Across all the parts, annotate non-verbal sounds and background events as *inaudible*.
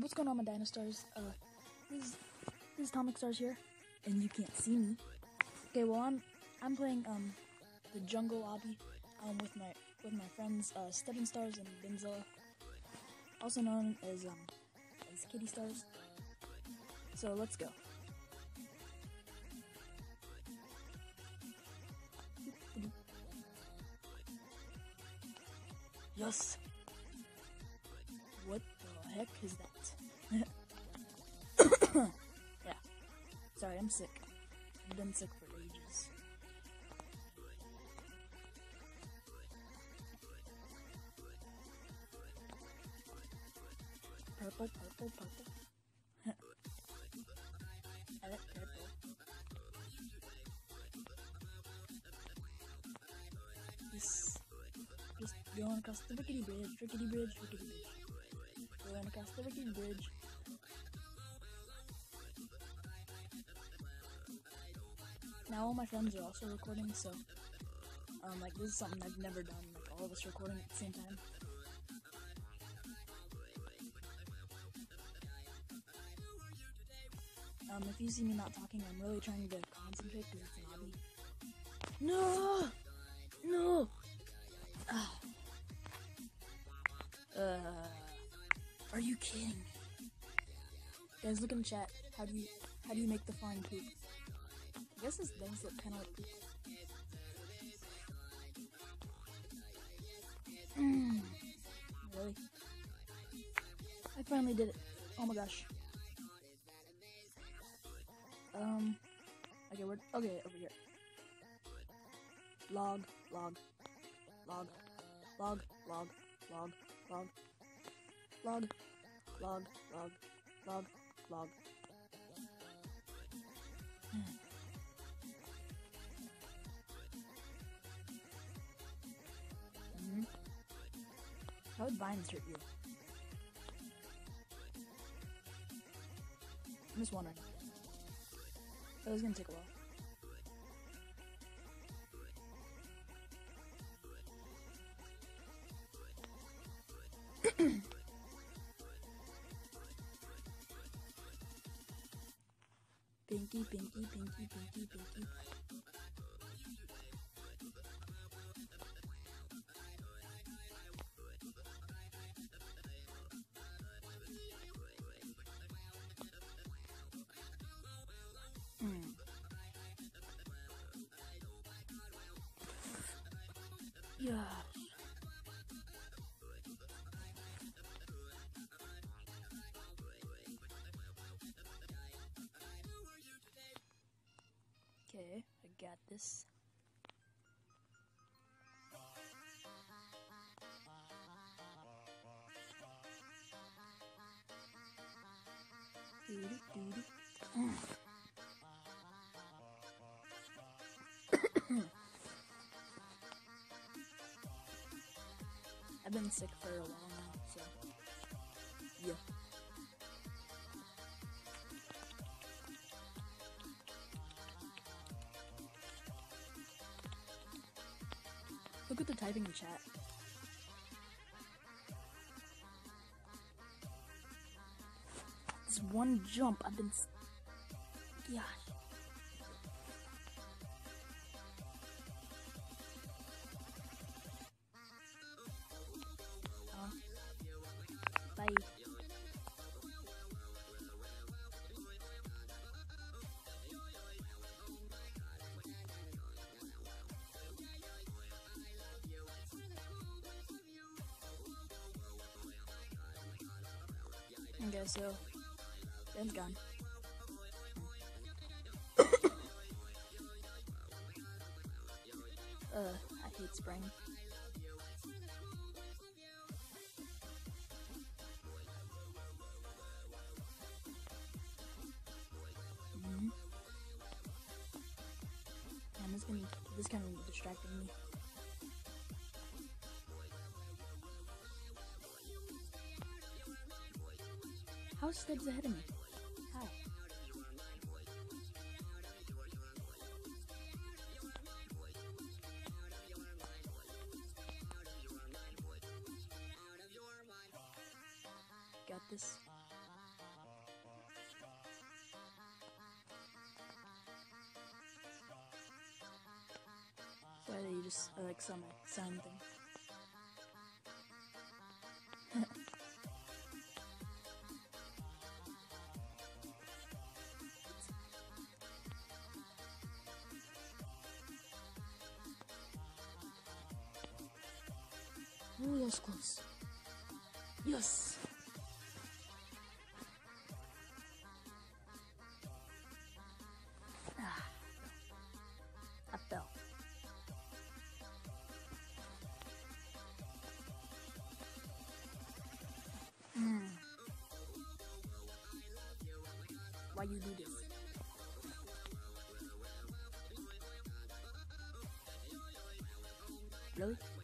what's going on, my Dinostars? Uh, this is, this is Atomic Stars here, and you can't see me. Okay, well I'm I'm playing um the Jungle Obby um with my with my friends uh Stepping Stars and Benzilla, also known as um as Kitty Stars. So let's go. Yes. What the heck is that? *coughs* yeah. Sorry, I'm sick. I've been sick for ages. Purple, purple, purple. *laughs* I like purple. Just, just going across the rickety bridge, rickety bridge, rickety bridge. Going across the rickety bridge. Now all my friends are also recording, so um, like this is something I've never done. Like all of us recording at the same time. Um, if you see me not talking, I'm really trying to concentrate because it's an obby. No, no. Ah. Uh, are you kidding? Guys, look in the chat. How do you how do you make the flying poop? I guess this things look kind of like. Mm. Really? I finally did it. Oh my gosh. Um. Okay, we're okay over here. Log, log, log, log, log, log, log, log, log, log, log, log. How would vines hurt you? I'm just wondering. That was gonna take a while. *coughs* Pinky, pinky, pinky, pinky, pinky. Yes. Okay, I got this. I've been sick for a while now, so yeah. Look at the typing in chat. This one jump, I've been. Okay, so Ben's gone. *coughs* uh, I hate spring. Mhm. Man, this can this kind of distracting me. How steps ahead of me? Got this. Why do you just uh, like some sign thing? Oh, that close. Yes. Ah. I fell. Hmm. Why you do this? Really?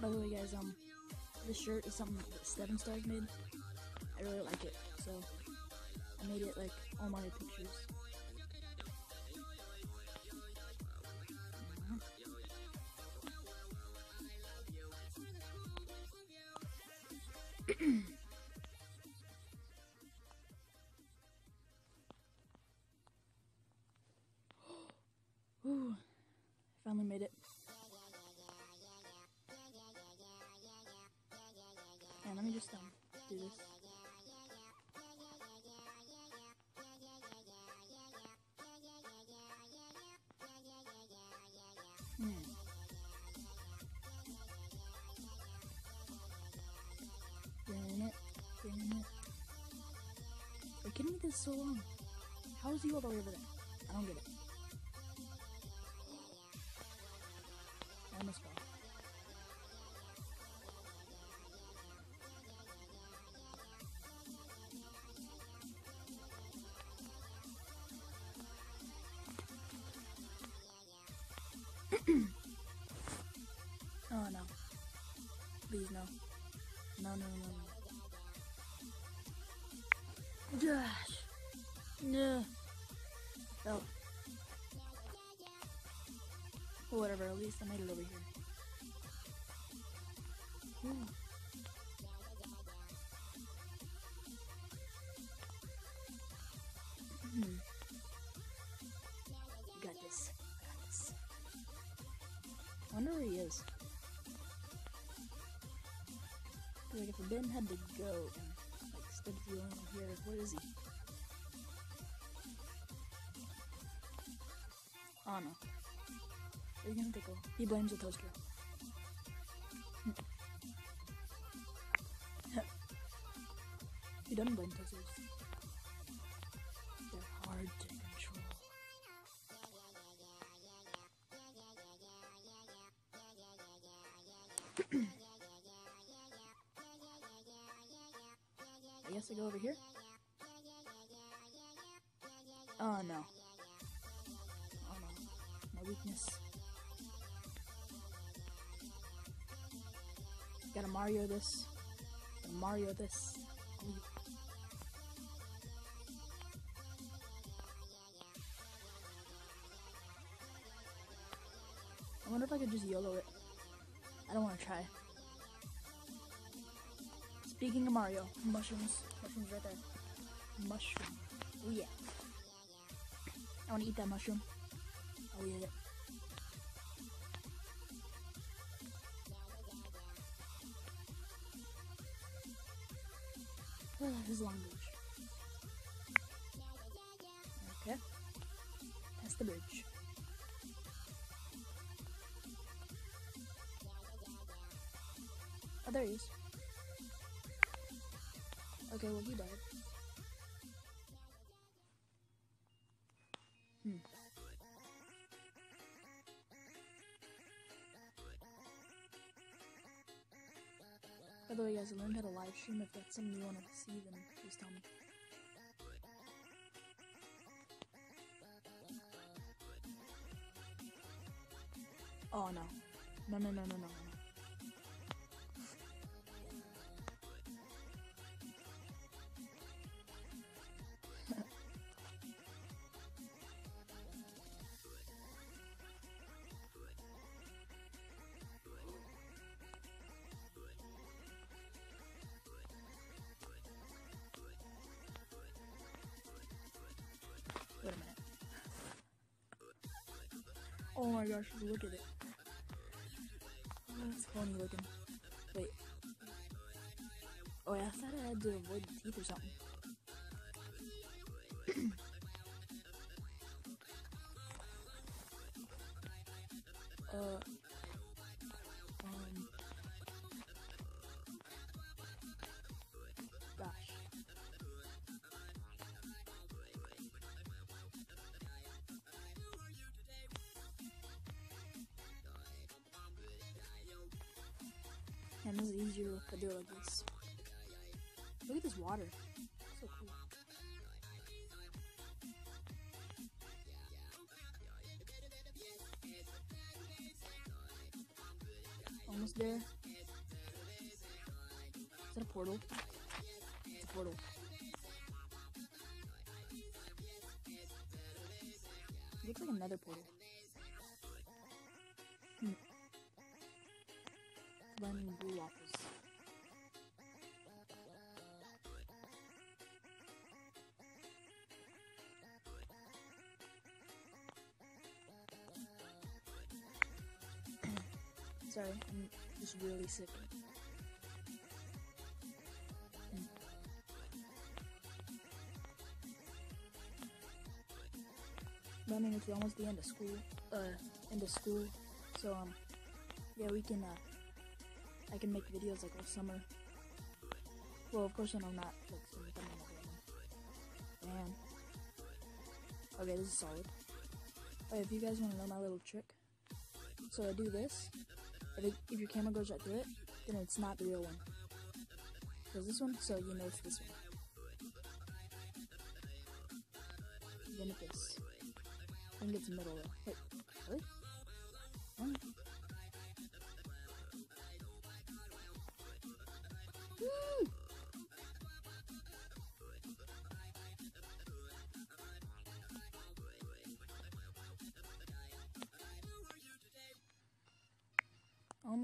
By the way, guys, um, this shirt is something that Seven Stars made. I really like it, so I made it like all my pictures. Kidding me? This is so long. How is he all the way over there? I don't get it. I. Gosh. No. Oh. Whatever, at least I made it over here. Hmm. Got this. Got this. Wonder where he is. Like if Ben had to go is? Oh no. You gonna tickle? He blames the toaster. he doesn't blame toasters. They're hard to control. *clears throat* I guess I go over here. Oh no. Oh no. My weakness. Gotta Mario this. Gotta Mario this. I wonder if I could just YOLO it. I don't want to try. Speaking of Mario, mushrooms. Mushrooms right there. Mushroom. Oh yeah. I want to eat that mushroom. I'll eat it. This is Long Beach. Okay. That's the bridge. Oh, there he is. Okay, well, he died. By the way, guys, I learned how to live stream. If that's something you want to see, then please tell me. Oh no. No, no, no, no, no, Oh my gosh, look at it. It's funny looking. Wait. Oh yeah, I thought I had to avoid the teeth or something. Do it like this. Look at this water. So cool. Almost there. Is that a portal? It's a portal. It looks like another portal. Hmm. Blue waffles. Sorry, I'm just really sick. I mean, it's almost the end of school. Uh, end of school. So um, yeah, we can. Uh, I can make videos like all summer. Well, of course, when I'm not like. Man. Okay, this is solid. Alright, if you guys want to know my little trick, so I do this. If, if your camera goes right through it, then it's not the real one. Because this one, so you know it's this one. Then it this. I think it's middle. Wait, really?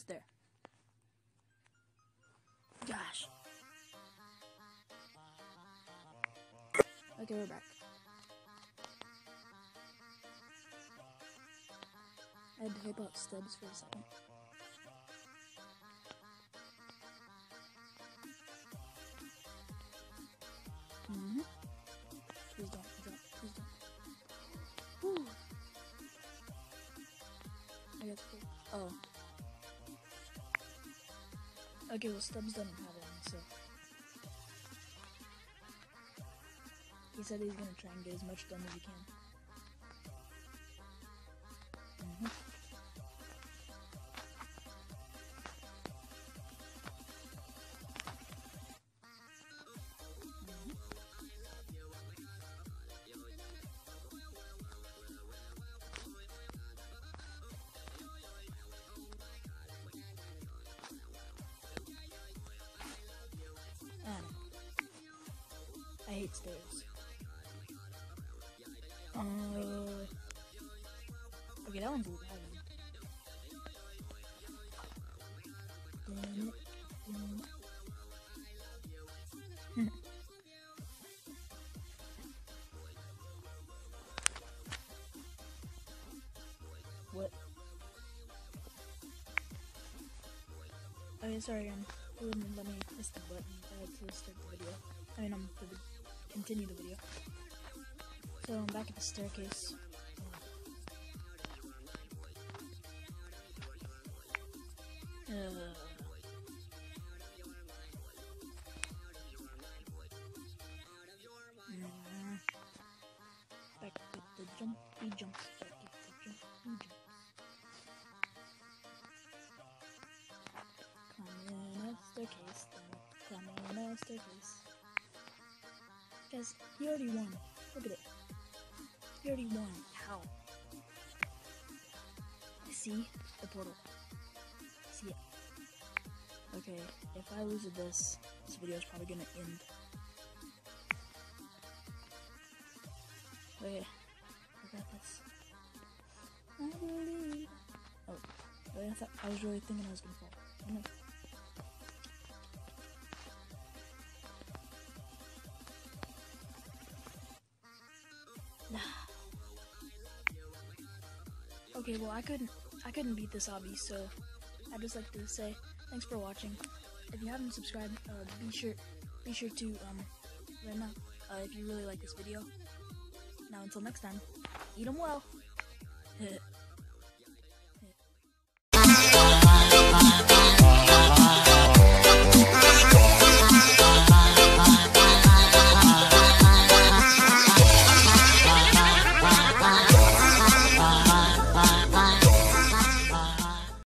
Almost there. Gosh. Okay, we're back. I had to out Stebz for a second. Mm-hmm. Please don't, don't, please don't. Whew. I got to Oh. Okay, well, Stebz doesn't have one, so. He said he's gonna try and get as much done as he can. I hate stairs. Uh, okay, that one's. Damn it, damn what? Okay, sorry, um, it wouldn't let me press the button uh, to start the video. I mean, um, to the, continue the video. So I'm back at the staircase. Uh, back with the jumpy jumps. Back with the jumpy jumps. Climbing staircase. A staircase. Guys, he already won. Look at it. He already won. How? See the portal. See it. Okay, if I lose this, this video is probably gonna end. Okay, I got this. I believe. Oh, I thought I was really thinking I was gonna fall. I know. I couldn't I couldn't beat this obby, so I'd just like to say thanks for watching. If you haven't subscribed, uh, be sure be sure to um right now uh, if you really like this video. Now until next time, eat eat 'em well. *laughs*